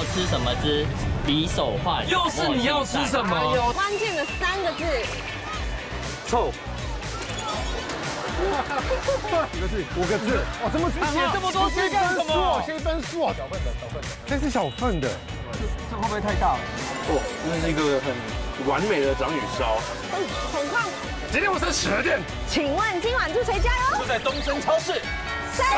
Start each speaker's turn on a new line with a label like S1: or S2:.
S1: 要吃什么之比手画脚，
S2: 又是你要吃什么？
S3: 有关键的三个字，
S2: 臭。
S4: 几个字？五个字。哇，这么写
S2: 这么多字干什么？
S4: 先分数啊，小份的，小份的。这是小份的，
S2: 这会不会太大了？
S5: 哇，这是一个很完美的长鱼烧。
S3: 嗯，很快。
S4: 今天我是十点。
S3: 请问今晚住谁家哟？
S2: 就在东森超市。
S3: 三